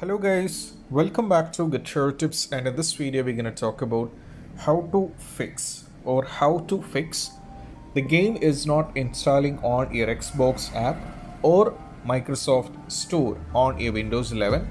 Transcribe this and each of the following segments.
Hello guys, welcome back to Get Droid Tips and in this video we're going to talk about how to fix or how to fix the game is not installing on your Xbox app or Microsoft Store on your Windows 11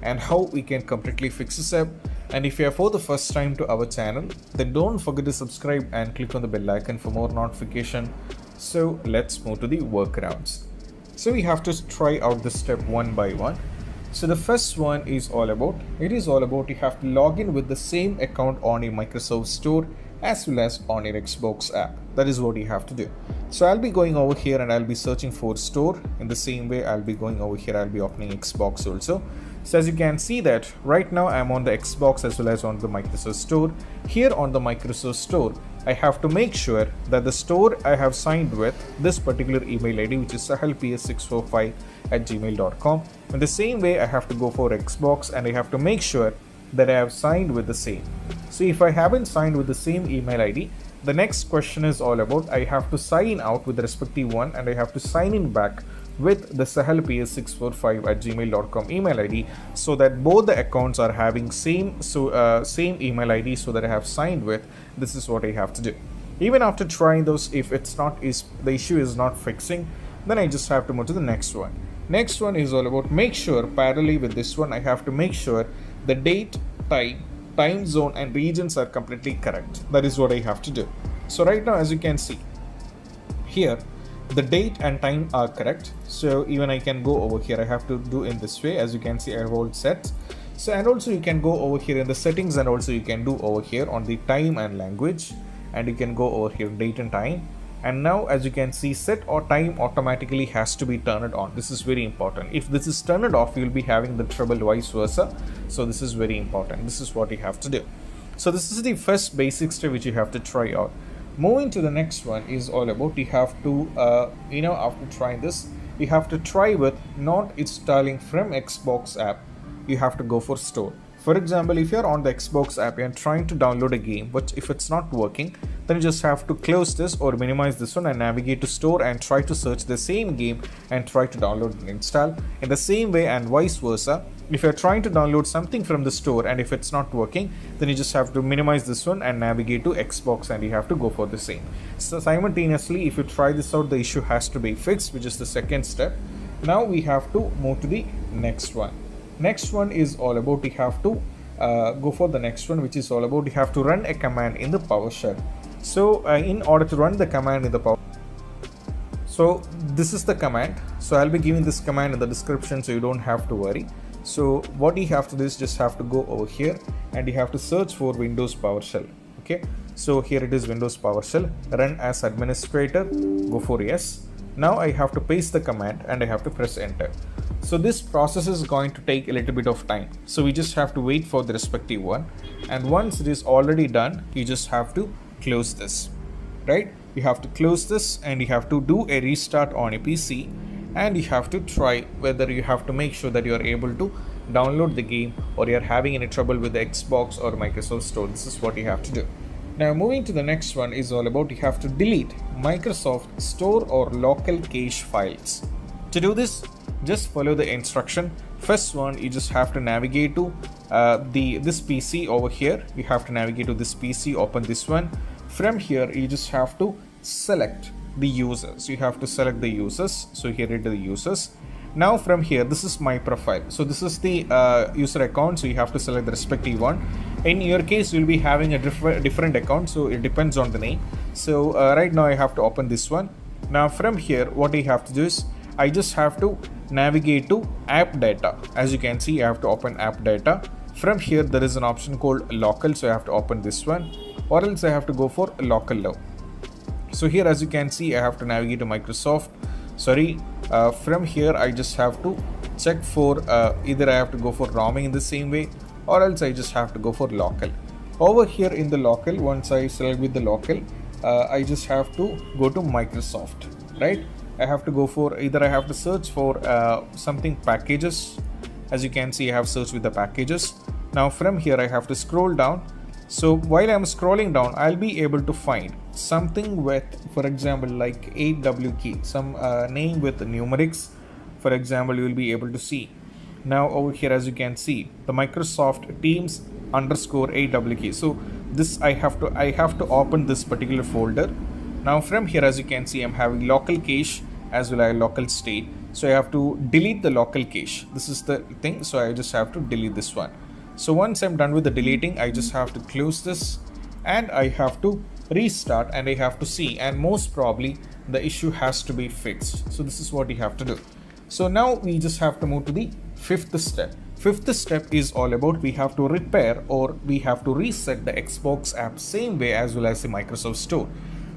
and how we can completely fix this app. And if you are for the first time to our channel then don't forget to subscribe and click on the bell icon for more notification. So let's move to the workarounds. So we have to try out this step one by one so the first one is all about, it is all about you have to log in with the same account on your Microsoft Store as well as on your Xbox app. That is what you have to do. So I'll be going over here and I'll be searching for store. In the same way, I'll be going over here, I'll be opening Xbox also. So as you can see that right now I'm on the Xbox as well as on the Microsoft Store. Here on the Microsoft Store, I have to make sure that the store I have signed with this particular email ID which is sahalps645 at gmail.com. In the same way I have to go for Xbox and I have to make sure that I have signed with the same. So if I haven't signed with the same email ID, the next question is all about I have to sign out with the respective one and I have to sign in back with the sahalps645 at gmail.com email id so that both the accounts are having same so uh, same email id so that i have signed with. This is what i have to do. Even after trying those if it's not is the issue is not fixing then i just have to move to the next one. Next one is all about make sure parallelly with this one i have to make sure the date time time zone and regions are completely correct. That is what i have to do. So right now as you can see here the date and time are correct. So even i can go over here. I have to do in this way. As you can see i have set. So and also you can go over here in the settings and also you can do over here on the time and language. And you can go over here date and time. And now as you can see set or time automatically has to be turned on. This is very important. If this is turned off you'll be having the trouble vice versa. So this is very important. This is what you have to do. So this is the first basic step which you have to try out moving to the next one is all about you have to uh, you know after trying this you have to try with not installing from xbox app you have to go for store. For example if you're on the xbox app and trying to download a game but if it's not working then you just have to close this or minimize this one and navigate to store and try to search the same game and try to download and install in the same way and vice versa. If you're trying to download something from the store and if it's not working then you just have to minimize this one and navigate to xbox and you have to go for the same. So simultaneously if you try this out the issue has to be fixed which is the second step. Now we have to move to the next one. Next one is all about you have to uh, go for the next one which is all about you have to run a command in the PowerShell so uh, in order to run the command in the Power so this is the command. So I'll be giving this command in the description so you don't have to worry. So what you have to do is just have to go over here and you have to search for windows powershell okay? So here it is windows powershell run as administrator go for yes. Now i have to paste the command and i have to press enter. So this process is going to take a little bit of time. So we just have to wait for the respective one. And once it is already done you just have to close this right you have to close this and you have to do a restart on a pc and you have to try whether you have to make sure that you are able to download the game or you're having any trouble with the Xbox or Microsoft Store. This is what you have to do. Now moving to the next one is all about you have to delete Microsoft Store or local cache files. To do this, just follow the instruction. First one, you just have to navigate to the this PC over here. You have to navigate to this PC, open this one. From here, you just have to select the users. You have to select the users. So here it is the users. Now from here this is my profile. So this is the uh, user account. So you have to select the respective one. In your case you'll be having a different different account. So it depends on the name. So uh, right now i have to open this one. Now from here what i have to do is i just have to navigate to app data. As you can see i have to open app data from here there is an option called local so i have to open this one or else i have to go for local now so here as you can see I have to navigate to Microsoft. Sorry uh, from here I just have to check for uh, either I have to go for roaming in the same way or else I just have to go for local. Over here in the local once I select with the local uh, I just have to go to Microsoft right? I have to go for either I have to search for uh, something packages as you can see I have searched with the packages. Now from here I have to scroll down. So while I'm scrolling down, I'll be able to find something with, for example, like 8W key, some uh, name with numerics. For example, you will be able to see. Now over here as you can see the microsoft teams underscore awk so this i have to i have to open this particular folder. Now from here as you can see i'm having local cache as well as local state so i have to delete the local cache this is the thing so i just have to delete this one so once i'm done with the deleting i just have to close this and i have to restart and i have to see and most probably the issue has to be fixed so this is what you have to do so now we just have to move to the fifth step fifth step is all about we have to repair or we have to reset the xbox app same way as well as the microsoft store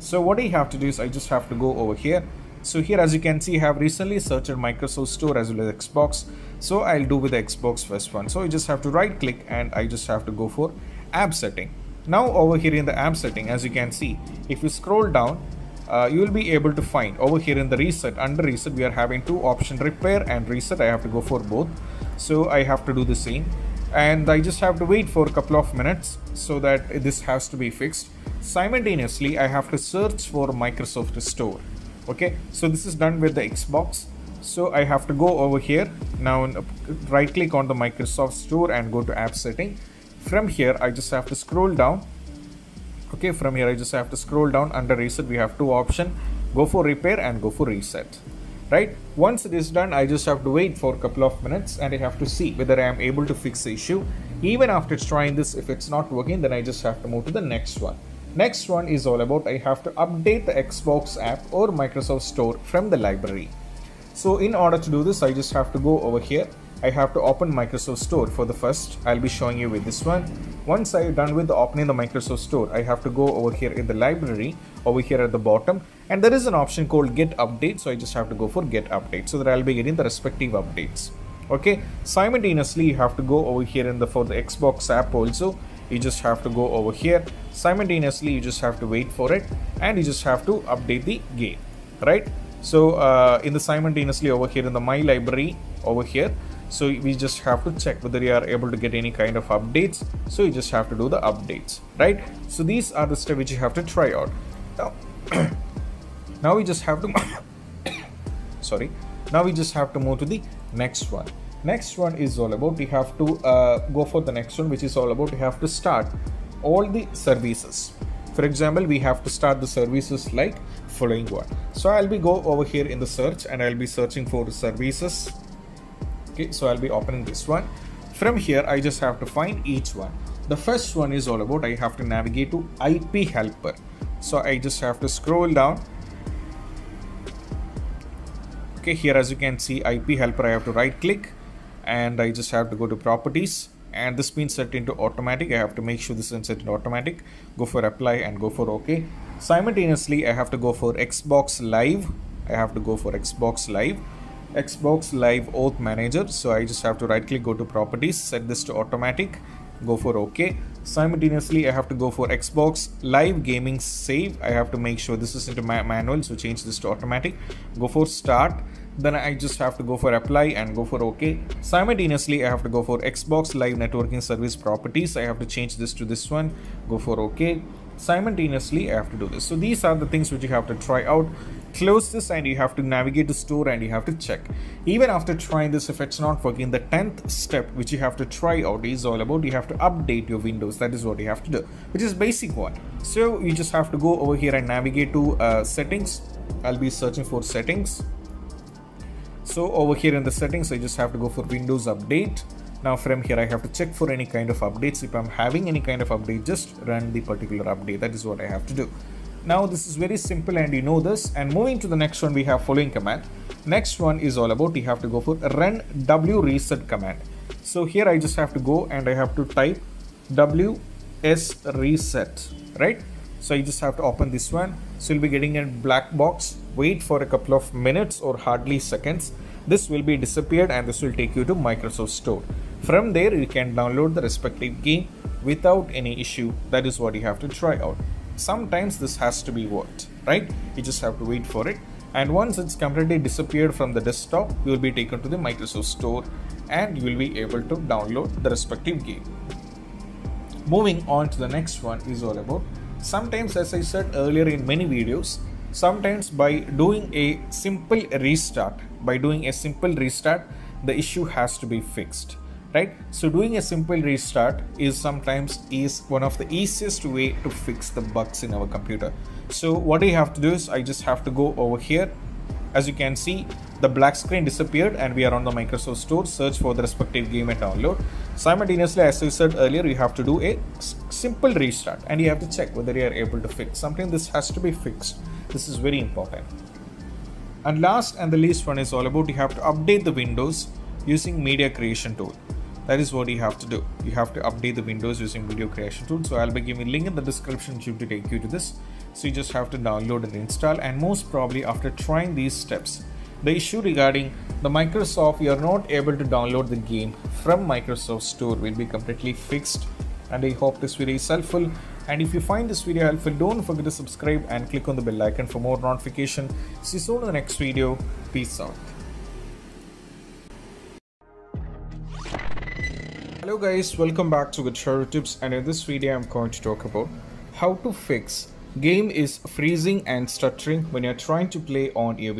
so what I have to do is I just have to go over here so here as you can see I have recently searched Microsoft Store as well as Xbox. So I'll do with the Xbox first one. So you just have to right click and I just have to go for app setting. Now over here in the app setting as you can see if you scroll down uh, you will be able to find over here in the reset under reset we are having two option repair and reset. I have to go for both. So I have to do the same. And I just have to wait for a couple of minutes so that this has to be fixed. Simultaneously I have to search for Microsoft Store okay so this is done with the Xbox. So I have to go over here. Now right click on the Microsoft Store and go to app setting. From here I just have to scroll down. Okay from here I just have to scroll down. Under reset we have two option. Go for repair and go for reset. Right? Once it is done I just have to wait for a couple of minutes and I have to see whether I am able to fix the issue. Even after trying this if it's not working then I just have to move to the next one next one is all about I have to update the Xbox app or Microsoft Store from the library so in order to do this I just have to go over here I have to open Microsoft Store for the first. I'll be showing you with this one. Once I'm done with opening the Microsoft Store, I have to go over here in the library, over here at the bottom. And there is an option called get update. So I just have to go for get update so that I'll be getting the respective updates. Okay. Simultaneously, you have to go over here in the for the Xbox app also. You just have to go over here. Simultaneously, you just have to wait for it and you just have to update the game, right? So uh, in the simultaneously over here in the my library over here, so we just have to check whether you are able to get any kind of updates. So you just have to do the updates right? So these are the steps which you have to try out. Now now we just have to sorry. Now we just have to move to the next one next one is all about we have to uh, go for the next one which is all about we have to start all the services. For example we have to start the services like following one. So i'll be go over here in the search and i'll be searching for the services. Okay so I'll be opening this one. From here I just have to find each one. The first one is all about I have to navigate to IP helper. So I just have to scroll down. Okay here as you can see IP helper I have to right click and I just have to go to properties and this been set into automatic I have to make sure this is set into automatic go for apply and go for OK simultaneously I have to go for Xbox live I have to go for Xbox live Xbox Live Auth Manager. So I just have to right click, go to properties, set this to automatic, go for OK. Simultaneously, I have to go for Xbox Live Gaming Save. I have to make sure this is into ma manual, so change this to automatic. Go for Start. Then I just have to go for Apply and go for OK. Simultaneously, I have to go for Xbox Live Networking Service Properties. I have to change this to this one. Go for OK simultaneously I have to do this. So these are the things which you have to try out. Close this and you have to navigate the store and you have to check. Even after trying this, if it's not working, the 10th step which you have to try out is all about you have to update your windows. That is what you have to do, which is basic one. So you just have to go over here and navigate to uh, settings. I'll be searching for settings. So over here in the settings, I just have to go for Windows Update now from here I have to check for any kind of updates. If I'm having any kind of update, just run the particular update. That is what I have to do. Now this is very simple and you know this. And moving to the next one, we have following command. Next one is all about you have to go for run w reset command. So here I just have to go and I have to type ws reset, right? So you just have to open this one. So you'll be getting a black box. Wait for a couple of minutes or hardly seconds. This will be disappeared and this will take you to Microsoft Store. From there, you can download the respective game without any issue. That is what you have to try out. Sometimes this has to be worked, right? You just have to wait for it. And once it's completely disappeared from the desktop, you will be taken to the Microsoft Store and you will be able to download the respective game. Moving on to the next one is all about sometimes as I said earlier in many videos, sometimes by doing a simple restart, by doing a simple restart, the issue has to be fixed right? So doing a simple restart is sometimes is one of the easiest way to fix the bugs in our computer. So what you have to do is i just have to go over here as you can see the black screen disappeared and we are on the microsoft store. Search for the respective game and download. Simultaneously as i said earlier you have to do a simple restart and you have to check whether you are able to fix something. This has to be fixed. This is very important. And last and the least one is all about you have to update the windows using media creation tool. That is what you have to do. You have to update the windows using video creation tool. So i'll be giving a link in the description to take you to this so you just have to download and install and most probably after trying these steps the issue regarding the microsoft you are not able to download the game from microsoft store will be completely fixed and i hope this video is helpful. And if you find this video helpful don't forget to subscribe and click on the bell icon for more notification. See you soon in the next video. Peace out. Hello guys, welcome back to Get Droid Tips and in this video I'm going to talk about how to fix game is freezing and stuttering when you're trying to play on your